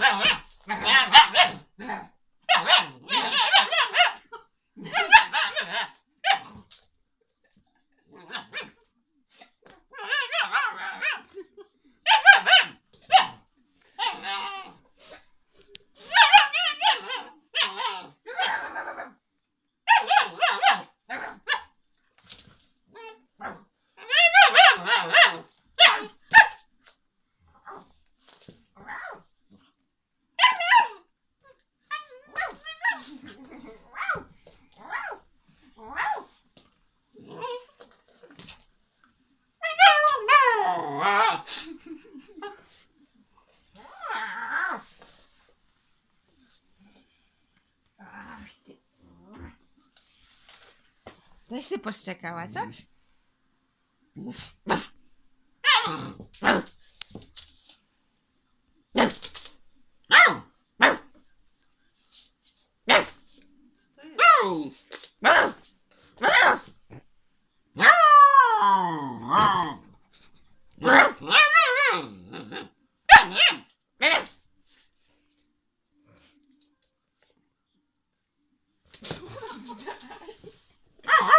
No, Też się poszczekała, co?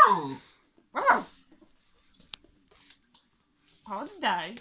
Wow! Wow! How did I?